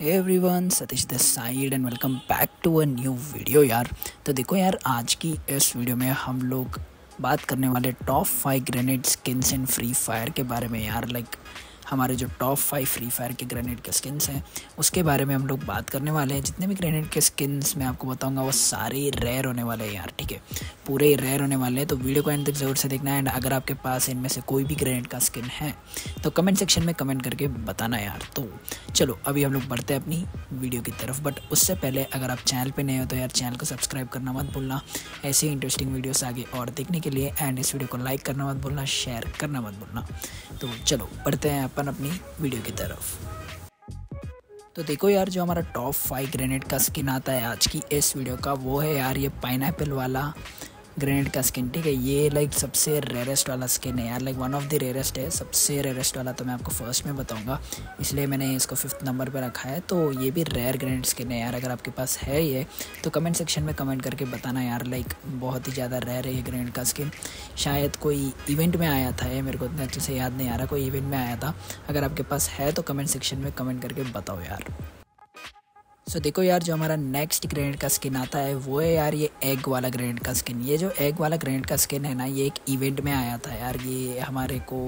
Everyone Satish the side and welcome back to a new video यार तो देखो यार, आज की इस वीडियो में हम लोग बात करने वाले top five grenade skins in free fire के बारे में, यार लाइक हमारे जो टॉप फाइव फ्री फायर के ग्रेनेड के स्किन्स हैं, उसके बारे में हम लोग बात करने वाले हैं। जितने भी ग्रेनेड के स्किन्स मैं आपको बताऊँगा, वो सारे रेयर होने वाले हैं यार, ठीक है? पूरे रेयर होने वाले हैं तो वीडियो को एंड तक ज़रूर से देखना। एंड अगर आपके पास इनमें से कोई भी ग्रेनेड का स्किन है तो कमेंट सेक्शन में कमेंट करके बताना यार। तो चलो, अभी हम लोग बढ़ते हैं अपनी वीडियो की तरफ़। बट उससे पहले अगर आप चैनल पर नए हो तो यार चैनल को सब्सक्राइब करना मत भूलना। ऐसे इंटरेस्टिंग वीडियोस आगे और देखने के लिए। एंड इस वीडियो को लाइक करना मत भूलना शेयर करना मत भूलना। तो चलो, बढ़ते हैं अपन अपनी वीडियो की तरफ़। तो देखो यार, जो हमारा टॉप फाइव ग्रेनेड का स्किन आता है आज की इस वीडियो का, वो है यार ये पाइन वाला। ग्रेनेड का स्किन ठीक है? ये लाइक सबसे रेयरेस्ट वाला स्किन है यार. Like one of the rarest है. सबसे रेयरेस्ट वाला तो मैं आपको फ़र्स्ट में बताऊँगा. इसलिए मैंने इसको फिफ्थ नंबर पे रखा है. तो ये भी रेयर ग्रेनेड स्किन है यार, अगर आपके पास है ये तो कमेंट सेक्शन में कमेंट करके बताना यार लाइक बहुत ही ज़्यादा रेयर है ये ग्रेनेड का स्किन शायद कोई इवेंट में आया था ये, मेरे को इतना अच्छे से याद नहीं आ रहा, कोई इवेंट में आया था. अगर आपके पास है तो कमेंट सेक्शन में कमेंट करके बताओ यार. सो so, देखो यार जो हमारा नेक्स्ट ग्रेनेड का स्किन आता है वो है यार ये एग वाला ग्रेनेड का स्किन ये जो एग वाला ग्रेनेड का स्किन है ना ये एक इवेंट में आया था यार. ये हमारे को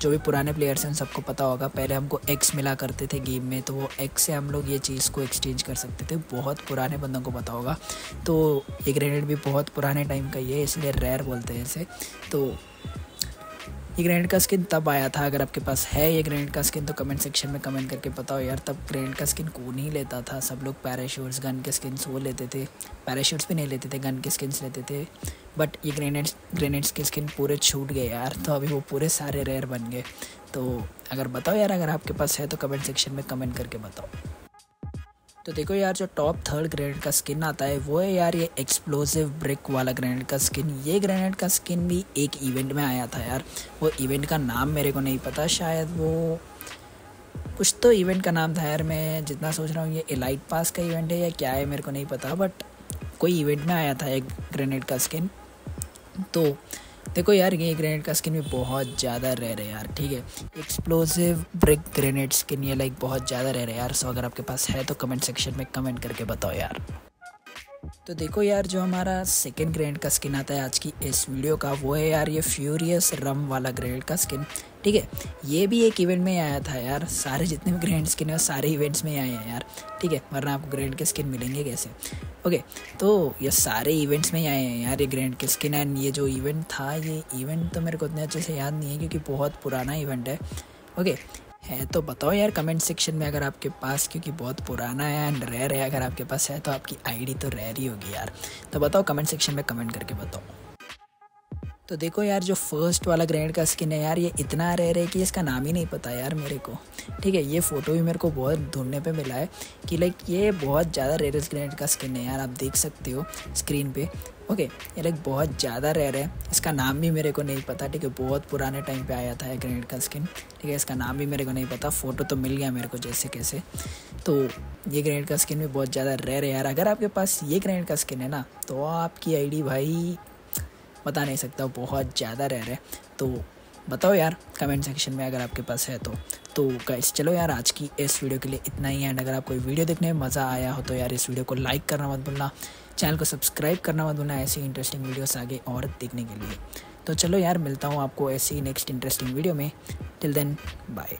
जो भी पुराने प्लेयर्स हैं सबको पता होगा. पहले हमको एक्स मिला करते थे गेम में तो वो एक्स से हम लोग ये चीज़ को एक्सचेंज कर सकते थे. बहुत पुराने बंदों को पता होगा. तो ये ग्रेनेड भी बहुत पुराने टाइम का ही है इसलिए रेयर बोलते हैं इसे. तो ये ग्रेनेड का स्किन तब आया था अगर आपके पास है ये ग्रेनेड का स्किन तो कमेंट सेक्शन में कमेंट करके बताओ यार, तब ग्रेनेड का स्किन कौन ही लेता था? सब लोग पैराशूट्स गन के स्किन्स वो लेते थे। पैराशूट्स भी नहीं लेते थे गन के स्किन्स लेते थे। बट ये ग्रेनेड्स ग्रेनेड्स के स्किन पूरे छूट गए यार तो अभी वो पूरे सारे रेयर बन गए। तो अगर बताओ यार, अगर आपके पास है तो कमेंट सेक्शन में कमेंट करके बताओ। तो देखो यार, जो टॉप थर्ड ग्रेनेड का स्किन आता है, वो है यार ये एक्सप्लोसिव ब्रिक वाला ग्रेनेड का स्किन ये ग्रेनेड का स्किन भी एक इवेंट में आया था यार. वो इवेंट का नाम मेरे को नहीं पता, शायद वो कुछ तो इवेंट का नाम था यार, मैं जितना सोच रहा हूँ ये एलाइट पास का इवेंट है या क्या है मेरे को नहीं पता बट कोई इवेंट में आया था एक ग्रेनेड का स्किन तो देखो यार, ये ग्रेनेड का स्किन भी बहुत ज़्यादा रह रहे यार, ठीक है? एक्सप्लोसिव ब्रिक ग्रेनेड स्किन ये लाइक बहुत ज़्यादा रह रहे यार सो अगर आपके पास है तो कमेंट सेक्शन में कमेंट करके बताओ यार। तो देखो यार, जो हमारा सेकेंड ग्रेड का स्किन आता है आज की, इस वीडियो का, वो है यार ये फ्यूरियस रम वाला ग्रेड का स्किन ठीक है? ये भी एक इवेंट में आया था यार। सारे जितने भी ग्रैंड स्किन है, सारे इवेंट्स में आए हैं यार। ठीक है? वरना आपको ग्रैंड के स्किन मिलेंगे कैसे? ओके तो ये सारे इवेंट्स में आए हैं यार ये ग्रैंड के स्किन एंड ये जो इवेंट था, ये इवेंट तो मेरे को उतने अच्छे से याद नहीं है, क्योंकि बहुत पुराना इवेंट है। ओके है तो बताओ यार कमेंट सेक्शन में अगर आपके पास, क्योंकि बहुत पुराना है एंड रेयर है, अगर आपके पास है तो आपकी आईडी तो रेयर ही होगी यार। तो बताओ कमेंट सेक्शन में कमेंट करके बताओ। तो देखो यार, जो फ़र्स्ट वाला ग्रैंड का स्किन है यार, ये इतना रेयर है कि इसका नाम ही नहीं पता यार मेरे को। ठीक है, ये फ़ोटो भी मेरे को बहुत ढूँढने पे मिला है कि लाइक ये बहुत ज़्यादा रेयरेस्ट ग्रैंड का स्किन है यार, आप देख सकते हो स्क्रीन पे। ओके ये लाइक बहुत ज़्यादा रेयर है। इसका नाम भी मेरे को नहीं पता, ठीक है, बहुत पुराने टाइम पे आया था ये का स्किन ठीक है, इसका नाम भी मेरे को नहीं पता फ़ोटो तो मिल गया मेरे को जैसे कैसे। तो ये ग्रेनेड का स्किन भी बहुत ज़्यादा रेयर है यार। अगर आपके पास ये ग्रेनेड का स्किन है ना तो आपकी आईडी भाई बता नहीं सकता बहुत ज़्यादा रह रहे तो बताओ यार कमेंट सेक्शन में अगर आपके पास है तो। तो गाइस चलो यार, आज की इस वीडियो के लिए इतना ही। एंड अगर आपको वीडियो देखने में मज़ा आया हो तो यार, इस वीडियो को लाइक करना मत भूलना। चैनल को सब्सक्राइब करना मत भूलना ऐसी इंटरेस्टिंग वीडियोस आगे और देखने के लिए। तो चलो यार, मिलता हूँ आपको ऐसी नेक्स्ट इंटरेस्टिंग वीडियो में। Till then bye